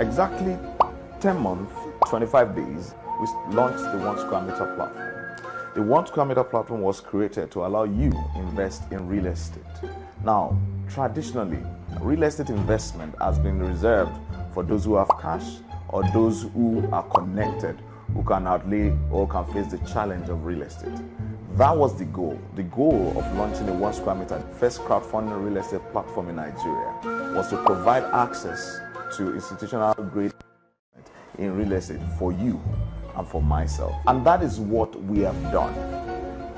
exactly 10 months, 25 days, we launched the One Square Meter platform. The One Square Meter platform was created to allow you invest in real estate. Now, traditionally, real estate investment has been reserved for those who have cash or those who are connected, who can outlay or can face the challenge of real estate. That was the goal. The goal of launching the One Square Meter, first crowdfunding real estate platform in Nigeria, was to provide access to institutional grade in real estate for you and for myself. And that is what we have done.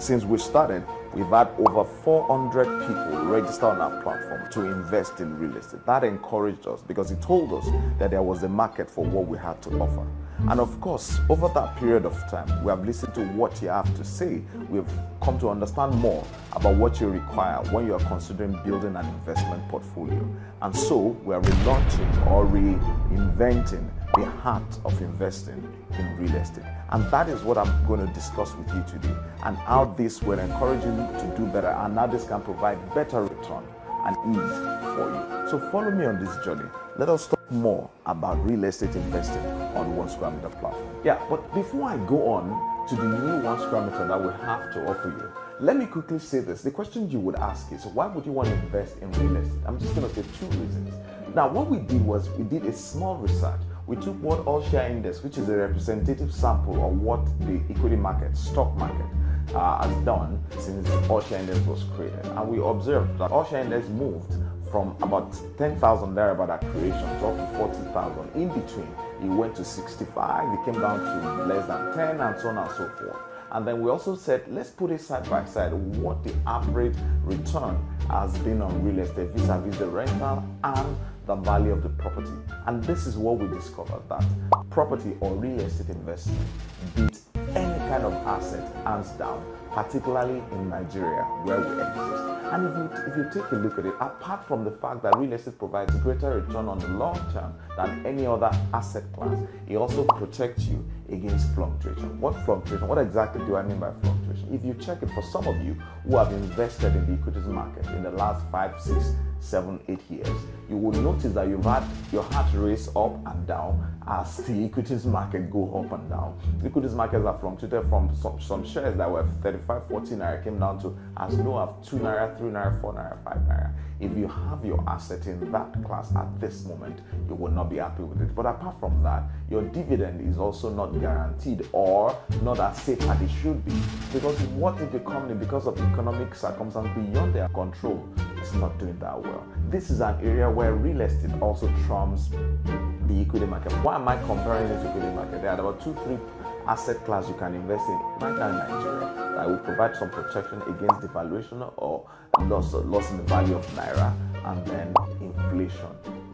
Since we started, we've had over 400 people register on our platform to invest in real estate. That encouraged us because it told us that there was a market for what we had to offer. And of course, over that period of time, we have listened to what you have to say. We've come to understand more about what you require when you are considering building an investment portfolio. And so we are relaunching or reinventing the heart of investing in real estate. And that is what I'm going to discuss with you today and how this will encourage you to do better and how this can provide better return and ease for you. So follow me on this journey. Let us talk more about real estate investing on One Square Meter platform. Yeah, but before I go on to the new One Square Meter that we have to offer you, let me quickly say this. The question you would ask is, why would you want to invest in real estate? I'm just going to say two reasons. Now, what we did was we did a small research we took what all share index, which is a representative sample of what the equity market, stock market, uh, has done since all share index was created. And we observed that all share index moved from about 10,000 there about at creation to up to 40,000. In between, it went to 65, it came down to less than 10, and so on and so forth. And then we also said, let's put it side by side what the average return has been on real estate vis a vis the rental and the value of the property. And this is what we discovered that property or real estate investment beats any kind of asset hands down, particularly in Nigeria where we exist. And if you, if you take a look at it, apart from the fact that real estate provides greater return on the long term than any other asset class, it also protects you against fluctuation. What fluctuation? What exactly do I mean by fluctuation? If you check it for some of you who have invested in the equities market in the last five, six, seven, eight years, you will notice that you've had your heart race up and down as the equities market go up and down. The equities markets have fluctuated from some, some shares that were 35, 14 naira came down to as low as 2 naira, 3 naira, 4 naira, 5 naira. If you have your asset in that class at this moment, you will not be happy with it. But apart from that, your dividend is also not guaranteed or not as safe as it should be. Because what if the company, because of economic circumstances beyond their control, is not doing that well? This is an area where real estate also trumps the equity market. Why am I comparing to equity market? There are about two, three asset class you can invest in right now in Nigeria that will provide some protection against devaluation or loss, loss in the value of naira and then inflation.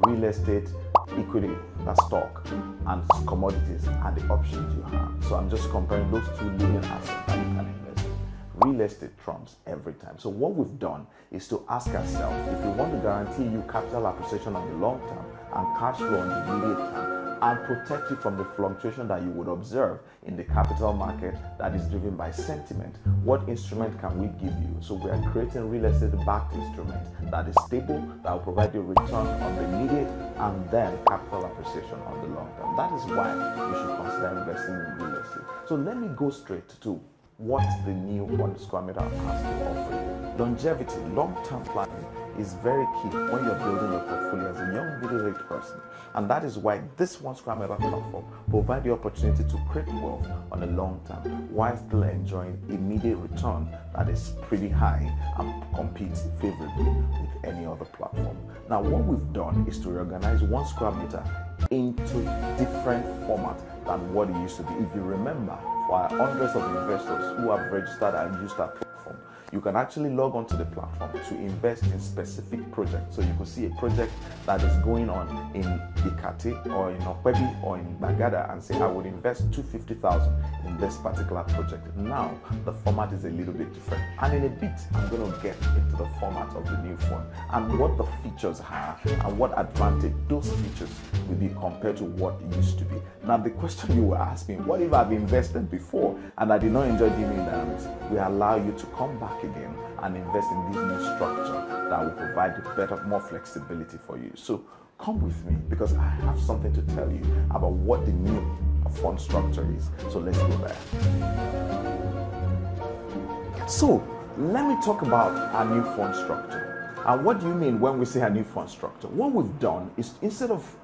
Real estate, equity, that stock, and commodities are the options you have. So I'm just comparing those two leading assets that you can invest in. Real estate trumps every time. So what we've done is to ask ourselves if we want to guarantee you capital appreciation on the long term and cash flow on the immediate term, and protect you from the fluctuation that you would observe in the capital market that is driven by sentiment. What instrument can we give you? So we are creating real estate backed instrument that is stable, that will provide you return on the immediate and then capital appreciation on the long term. That is why you should consider investing in real estate. So let me go straight to what the new one square meter has to offer you. Longevity, long-term planning is very key when you're building your portfolio as a young middle-aged person. And that is why this one square meter platform provides the opportunity to create wealth on the long term while still enjoying immediate return that is pretty high and competes favorably with any other platform. Now, what we've done is to reorganize one square meter into different formats than what it used to be. If you remember, for hundreds of investors who have registered and used our platform, you can actually log onto the platform to invest in specific projects. So you can see a project that is going on in Ikate or in Okwebi or in Bagada and say, I would invest 250,000 in this particular project. Now, the format is a little bit different. And in a bit, I'm going to get into the format of the new phone and what the features are and what advantage those features will be compared to what used to be. Now, the question you were asking, what if I've invested before and I did not enjoy DMA dynamics? We allow you to come back again and invest in this new structure that will provide better, more flexibility for you. So come with me because I have something to tell you about what the new fund structure is. So let's go there. So let me talk about our new fund structure. And what do you mean when we say a new fund structure? What we've done is instead of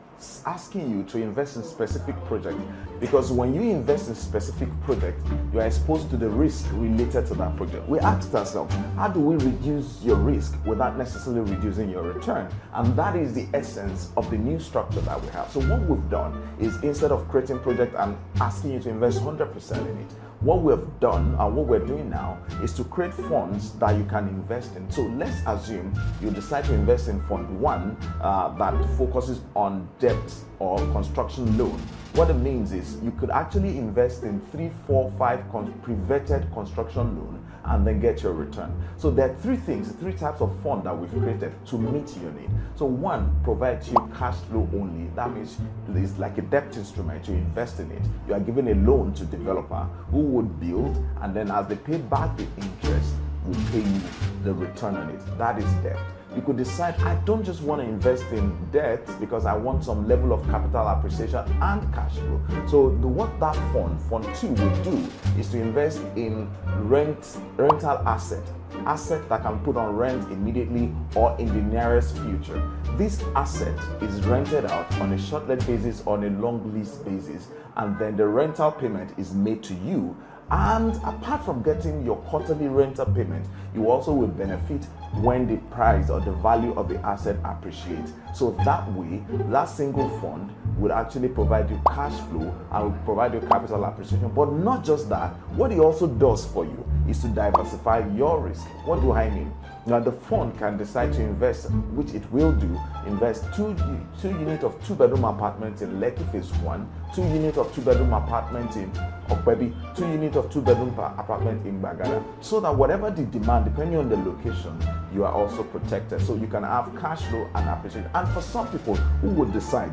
asking you to invest in specific project. Because when you invest in specific project you are exposed to the risk related to that project. We asked ourselves how do we reduce your risk without necessarily reducing your return? And that is the essence of the new structure that we have. So what we've done is instead of creating project and asking you to invest 100% in it what we have done and what we're doing now is to create funds that you can invest in. So let's assume you decide to invest in fund one uh, that focuses on debt or construction loan. What it means is you could actually invest in three, four, five con- pre-vetted construction loan and then get your return. So there are three things, three types of fund that we've created to meet your need. So one provides you cash flow only. That means it's like a debt instrument. You invest in it. You are giving a loan to developer who would build, and then as they pay back the interest, will pay you the return on it. That is debt you could decide I don't just want to invest in debt because I want some level of capital appreciation and cash flow. So the, what that fund, fund two, will do is to invest in rent rental asset, asset that can put on rent immediately or in the nearest future. This asset is rented out on a short-let basis, on a long lease basis, and then the rental payment is made to you and apart from getting your quarterly rental payment, you also will benefit when the price or the value of the asset appreciates. So that way, that single fund will actually provide you cash flow and provide you capital appreciation. But not just that, what it also does for you is to diversify your risk. What do I mean? Now the fund can decide to invest, which it will do, invest two two units of two bedroom apartments in Lekki Phase One, two units of two bedroom apartment in Okpebi, two units of two bedroom apartment in Bagada, so that whatever the demand, depending on the location, you are also protected. So you can have cash flow and appreciation. And for some people who would decide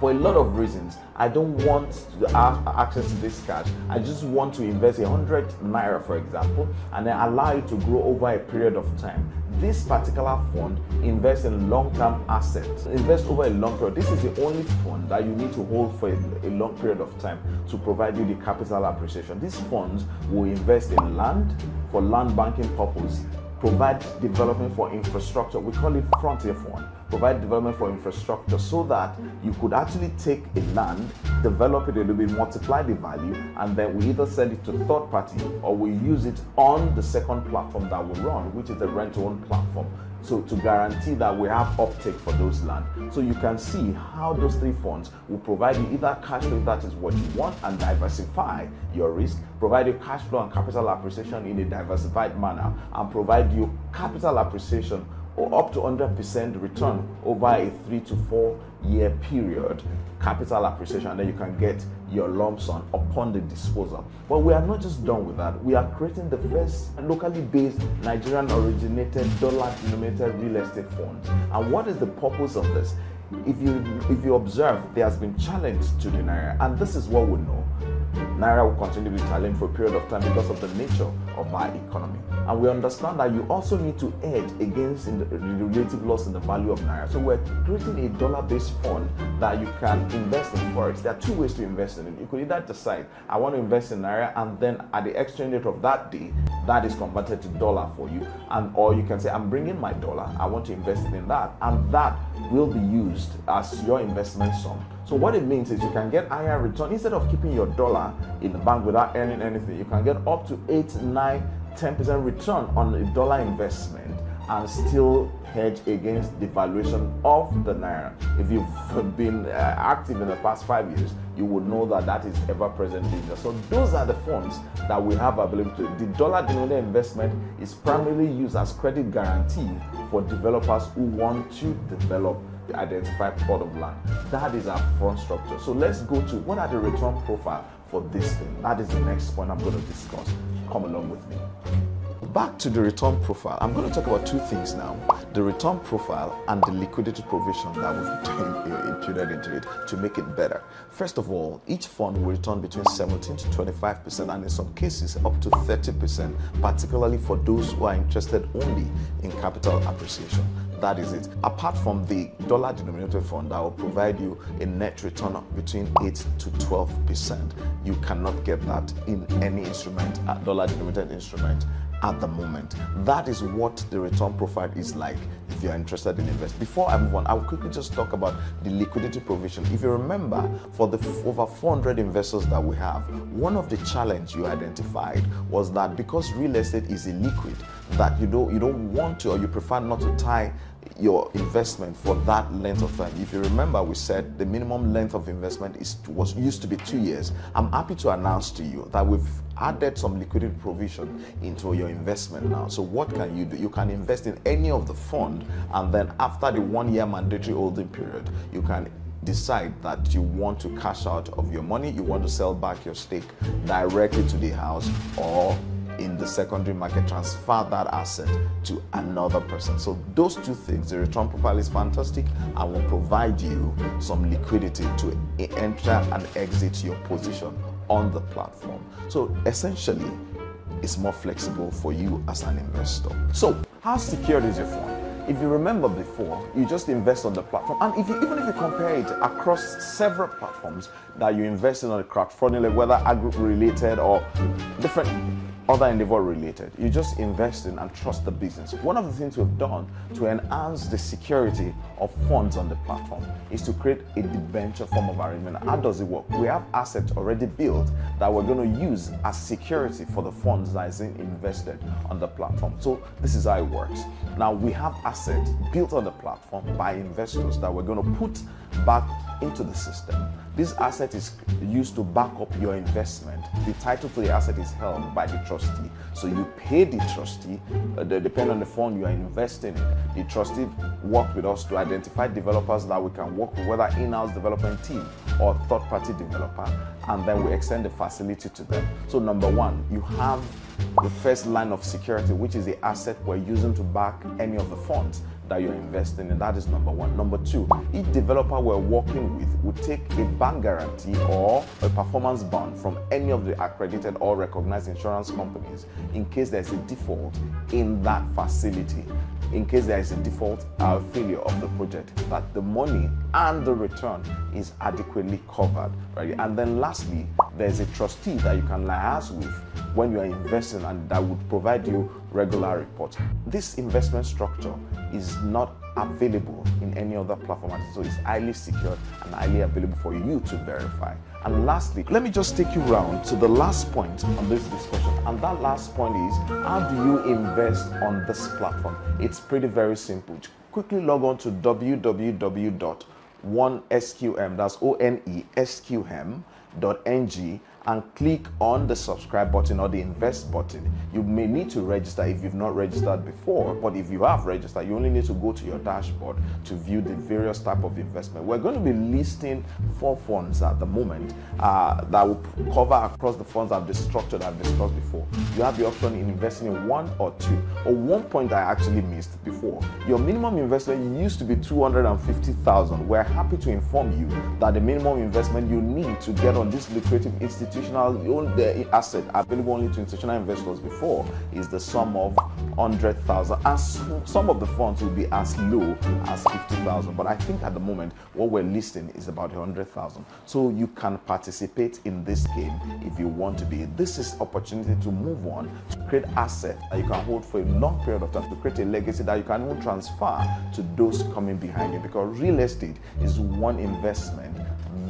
for a lot of reasons. I don't want to have access to this cash. I just want to invest a hundred naira, for example, and then allow it to grow over a period of time. This particular fund invests in long-term assets, invest over a long period. This is the only fund that you need to hold for a, a long period of time to provide you the capital appreciation. These funds will invest in land for land banking purpose provide development for infrastructure. We call it frontier fund. Provide development for infrastructure so that you could actually take a land, develop it a little bit, multiply the value, and then we either sell it to third party or we use it on the second platform that we run, which is the rent to own platform so to guarantee that we have uptake for those land. So you can see how those three funds will provide you either cash flow, that is what you want, and diversify your risk, provide you cash flow and capital appreciation in a diversified manner, and provide you capital appreciation or up to 100% return over a three to four year period capital appreciation and then you can get your lump sum upon the disposal. But we are not just done with that. We are creating the first locally based nigerian originated dollar denominated real estate fund. And what is the purpose of this? If you if you observe there has been challenge to the naira and this is what we know Naira will continue to be challenged for a period of time because of the nature of our economy. And we understand that you also need to hedge against the relative loss in the value of Naira. So we're creating a dollar-based fund that you can invest in Forex. There are two ways to invest in it. You could either decide, I want to invest in Naira and then at the exchange rate of that day, that is converted to dollar for you. And or you can say, I'm bringing my dollar, I want to invest in that. And that will be used as your investment sum so what it means is you can get higher return instead of keeping your dollar in the bank without earning anything. You can get up to 8, 9, 10% return on a dollar investment and still hedge against the valuation of the naira. If you've been uh, active in the past five years, you would know that that is ever present danger. So those are the funds that we have available. To. The dollar denominated investment is primarily used as credit guarantee for developers who want to develop the identified plot of land. That is our fund structure. So let's go to what are the return profile for this thing. That is the next point I'm going to discuss. Come along with me. Back to the return profile. I'm going to talk about two things now the return profile and the liquidity provision that we've imputed into it to make it better. First of all, each fund will return between 17 to 25%, and in some cases, up to 30%, particularly for those who are interested only in capital appreciation. That is it. Apart from the dollar denominated fund that will provide you a net return of between 8 to 12%, you cannot get that in any instrument, uh, dollar denominated instrument at the moment. That is what the return profile is like if you're interested in investing. Before I move on, I'll quickly just talk about the liquidity provision. If you remember, for the over 400 investors that we have, one of the challenge you identified was that because real estate is illiquid, that you don't you don't want to or you prefer not to tie your investment for that length of time. If you remember, we said the minimum length of investment is was used to be two years. I'm happy to announce to you that we've added some liquidity provision into your investment now. So what can you do? You can invest in any of the fund, and then after the one year mandatory holding period, you can decide that you want to cash out of your money, you want to sell back your stake directly to the house, or in the secondary market transfer that asset to another person. So those two things, the return profile is fantastic and will provide you some liquidity to enter and exit your position on the platform. So essentially, it's more flexible for you as an investor. So how secure is your fund? If you remember before, you just invest on the platform, and if you, even if you compare it across several platforms that you invest in on the crowdfunding, like whether agri-related or different other endeavor related. You just invest in and trust the business. One of the things we've done to enhance the security of funds on the platform is to create a debenture form of arrangement. How does it work? We have assets already built that we're going to use as security for the funds that is invested on the platform. So this is how it works. Now we have assets built on the platform by investors that we're going to put back into the system. This asset is used to back up your investment. The title to the asset is held by the trustee. So you pay the trustee, uh, depending on the fund you are investing in. The trustee works with us to identify developers that we can work with, whether in-house development team or third-party developer, and then we extend the facility to them. So number one, you have the first line of security, which is the asset we're using to back any of the funds that you're investing in. That is number one. Number two, each developer we're working with will take a bank guarantee or a performance bond from any of the accredited or recognized insurance companies in case there's a default in that facility. In case there is a default uh, failure of the project, that the money and the return is adequately covered, right? And then lastly, there's a trustee that you can liaise with when you are investing and that would provide you regular reports. This investment structure is not available in any other platform, so it's highly secured and highly available for you to verify. And lastly, let me just take you around to the last point on this discussion. And that last point is how do you invest on this platform? It's pretty very simple. Quickly log on to www.onesqm, that's O N E S Q M dot M.ng and click on the subscribe button or the invest button. You may need to register if you've not registered before, but if you have registered, you only need to go to your dashboard to view the various type of investment. We're going to be listing four funds at the moment uh, that will cover across the funds I've structured I've discussed before. You have the option in investing in one or two. Or one point I actually missed before. Your minimum investment used to be 250,000. We're happy to inform you that the minimum investment you need to get on this lucrative institution institutional the asset available only to institutional investors before is the sum of 100,000 and some of the funds will be as low as 50,000 but I think at the moment what we're listing is about 100,000 so you can participate in this game if you want to be. This is opportunity to move on to create assets that you can hold for a long period of time to create a legacy that you can even transfer to those coming behind you. Because real estate is one investment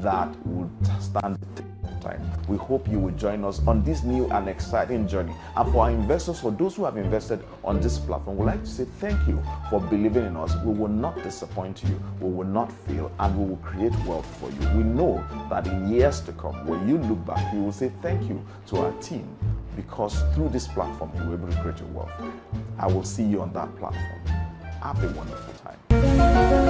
that would stand the time. We hope you will join us on this new and exciting journey. And for our investors, for those who have invested on this platform, we'd like to say thank you for believing in us. We will not disappoint you, we will not fail, and we will create wealth for you. We know that in years to come, when you look back, you will say thank you to our team because through this platform, you were able to create your wealth. I will see you on that platform. Have a wonderful time.